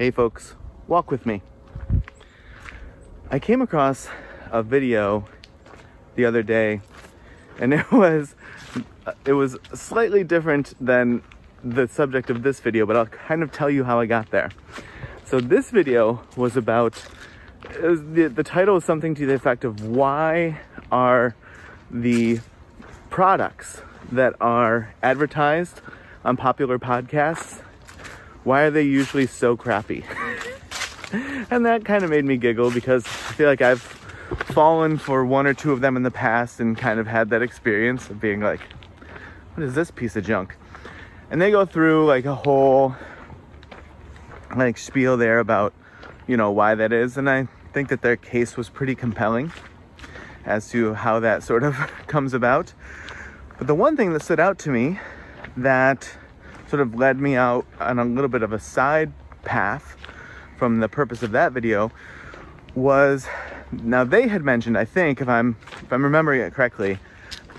Hey folks, walk with me. I came across a video the other day and it was it was slightly different than the subject of this video, but I'll kind of tell you how I got there. So this video was about was, the the title is something to the effect of why are the products that are advertised on popular podcasts why are they usually so crappy? and that kind of made me giggle because I feel like I've fallen for one or two of them in the past and kind of had that experience of being like, what is this piece of junk? And they go through like a whole like spiel there about, you know, why that is. And I think that their case was pretty compelling as to how that sort of comes about. But the one thing that stood out to me that sort of led me out on a little bit of a side path from the purpose of that video was now they had mentioned i think if i'm if i'm remembering it correctly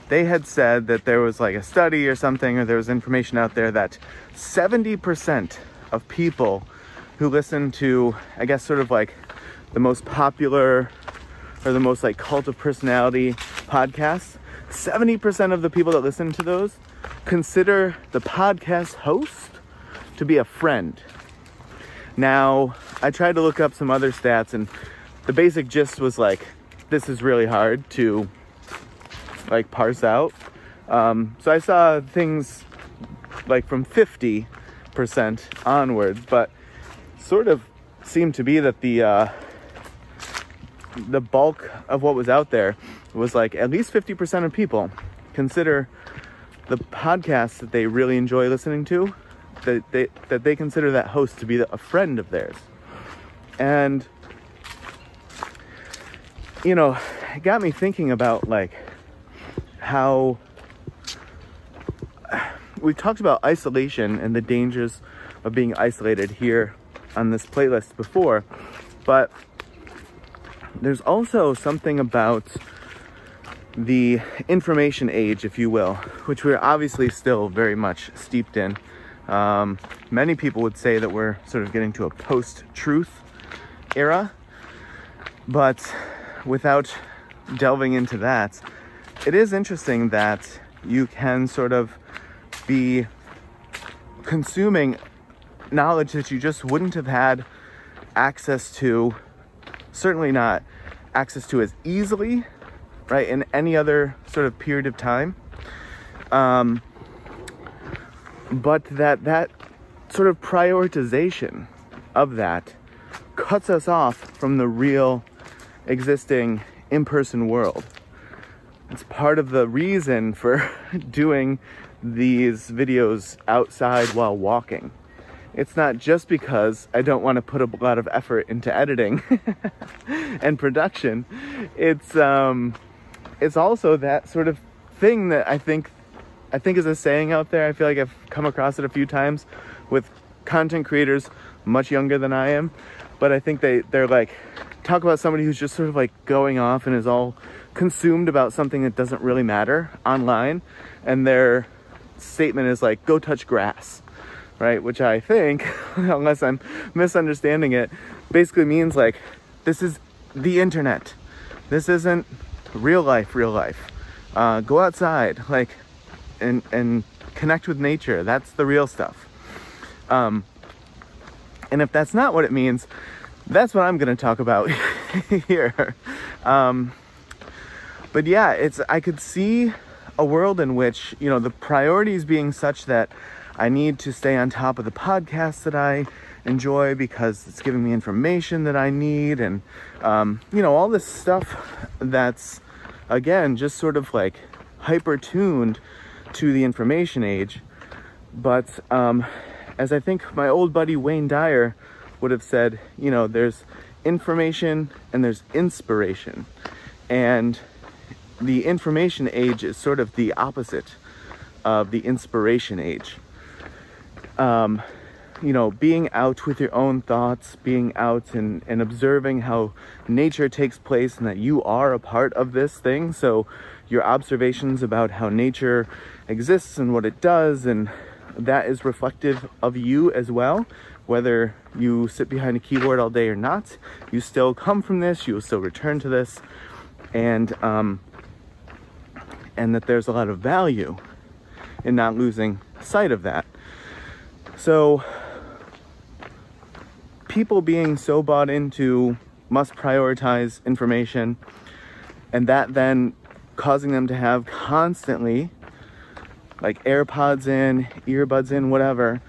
they had said that there was like a study or something or there was information out there that 70% of people who listen to i guess sort of like the most popular or the most like cult of personality podcasts 70% of the people that listen to those consider the podcast host to be a friend. Now, I tried to look up some other stats, and the basic gist was like, this is really hard to like parse out. Um, so I saw things like from 50% onwards, but sort of seemed to be that the uh, the bulk of what was out there was like at least 50% of people consider the podcasts that they really enjoy listening to, that they, that they consider that host to be a friend of theirs. And, you know, it got me thinking about like how we talked about isolation and the dangers of being isolated here on this playlist before, but there's also something about the information age, if you will, which we're obviously still very much steeped in. Um, many people would say that we're sort of getting to a post truth era, but without delving into that, it is interesting that you can sort of be consuming knowledge that you just wouldn't have had access to, certainly not access to as easily right, in any other sort of period of time. Um, but that that sort of prioritization of that cuts us off from the real existing in-person world. It's part of the reason for doing these videos outside while walking. It's not just because I don't want to put a lot of effort into editing and production. It's um it's also that sort of thing that I think I think is a saying out there. I feel like I've come across it a few times with content creators much younger than I am, but I think they they're like talk about somebody who's just sort of like going off and is all consumed about something that doesn't really matter online. And their statement is like go touch grass right? Which i think unless i'm misunderstanding it basically means like this is the internet. This isn't real life, real life. Uh, go outside, like, and and connect with nature. That's the real stuff. Um, and if that's not what it means, that's what I'm going to talk about here. Um, but yeah, it's I could see a world in which you know the priorities being such that I need to stay on top of the podcasts that I enjoy because it's giving me information that I need and um, you know all this stuff that's again just sort of like hyper tuned to the information age. But um, as I think my old buddy Wayne Dyer would have said you know there's information and there's inspiration. And the information age is sort of the opposite of the inspiration age. Um, you know, being out with your own thoughts, being out and, and observing how nature takes place and that you are a part of this thing. So your observations about how nature exists and what it does and that is reflective of you as well whether you sit behind a keyboard all day or not, you still come from this, you will still return to this, and um, and that there's a lot of value in not losing sight of that. So people being so bought into must prioritize information and that then causing them to have constantly like AirPods in, earbuds in, whatever,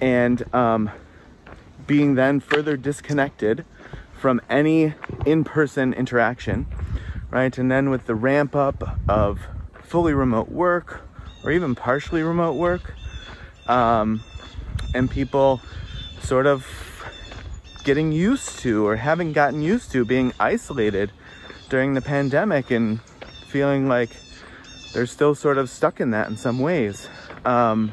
and um, being then further disconnected from any in-person interaction, right? And then with the ramp up of fully remote work or even partially remote work, um, and people sort of getting used to or having gotten used to being isolated during the pandemic and feeling like they're still sort of stuck in that in some ways. Um,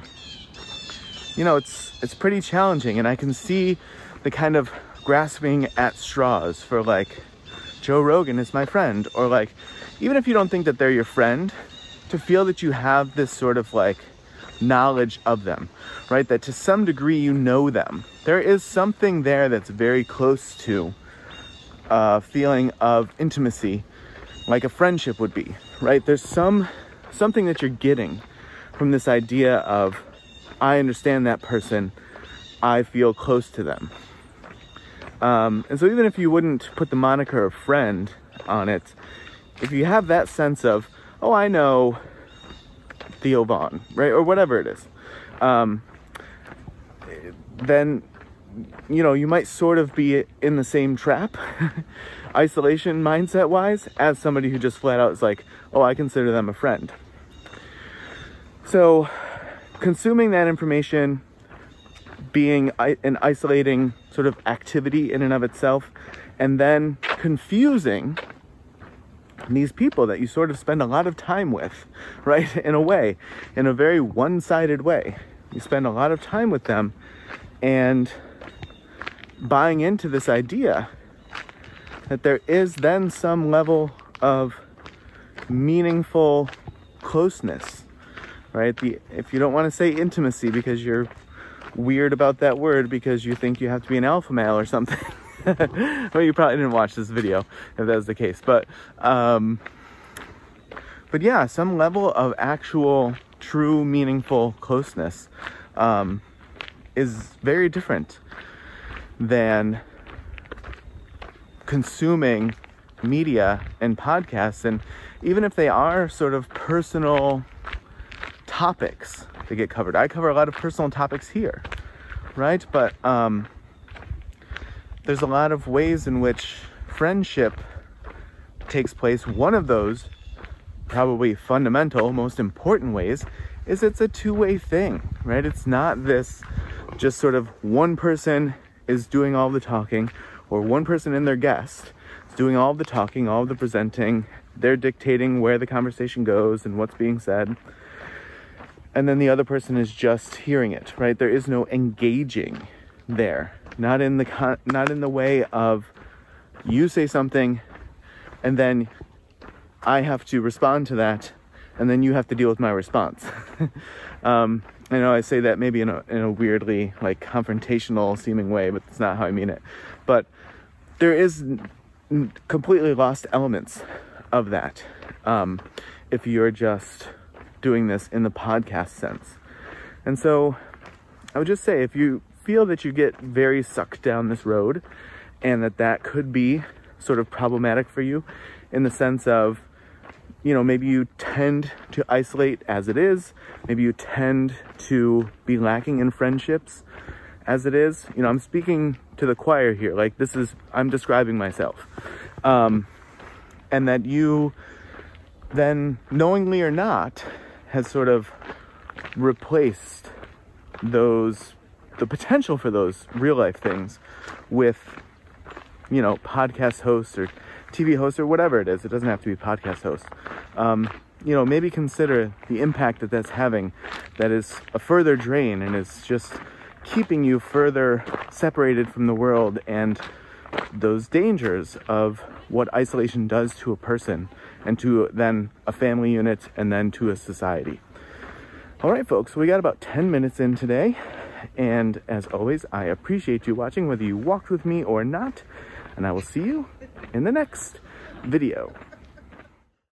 you know, it's it's pretty challenging, and I can see the kind of grasping at straws for like Joe Rogan is my friend, or like even if you don't think that they're your friend, to feel that you have this sort of like knowledge of them, right? That to some degree you know them. There is something there that's very close to a feeling of intimacy, like a friendship would be, right? There's some something that you're getting from this idea of I understand that person, I feel close to them. Um, and so even if you wouldn't put the moniker of friend on it, if you have that sense of, oh, I know Theo Von, right, or whatever it is, um, then you know you might sort of be in the same trap, isolation mindset wise, as somebody who just flat out is like, oh, I consider them a friend. So, consuming that information, being an isolating sort of activity in and of itself, and then confusing these people that you sort of spend a lot of time with, right? In a way, in a very one sided way. You spend a lot of time with them and buying into this idea that there is then some level of meaningful closeness right? The if you don't want to say intimacy because you're weird about that word because you think you have to be an alpha male or something. well, you probably didn't watch this video if that was the case, but um, but yeah, some level of actual, true, meaningful closeness um, is very different than consuming media and podcasts and even if they are sort of personal topics that get covered. I cover a lot of personal topics here, right? But um, there's a lot of ways in which friendship takes place. One of those, probably fundamental, most important ways, is it's a two way thing, right? It's not this just sort of one person is doing all the talking or one person and their guest is doing all the talking, all the presenting. They're dictating where the conversation goes and what's being said and then the other person is just hearing it right there is no engaging there not in the not in the way of you say something and then i have to respond to that and then you have to deal with my response um, i know i say that maybe in a, in a weirdly like confrontational seeming way but that's not how i mean it but there is completely lost elements of that um, if you're just doing this in the podcast sense. And so I would just say if you feel that you get very sucked down this road and that that could be sort of problematic for you in the sense of you know maybe you tend to isolate as it is. Maybe you tend to be lacking in friendships as it is. You know i'm speaking to the choir here. Like this is i'm describing myself. Um, and that you then knowingly or not has sort of replaced those the potential for those real life things with you know podcast hosts or tv hosts or whatever it is. It doesn't have to be podcast hosts. Um, you know maybe consider the impact that that's having that is a further drain and is just keeping you further separated from the world and those dangers of what isolation does to a person and to then a family unit and then to a society. All right, folks, we got about 10 minutes in today, And as always, I appreciate you watching, whether you walked with me or not. And I will see you in the next video.